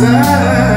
Yeah.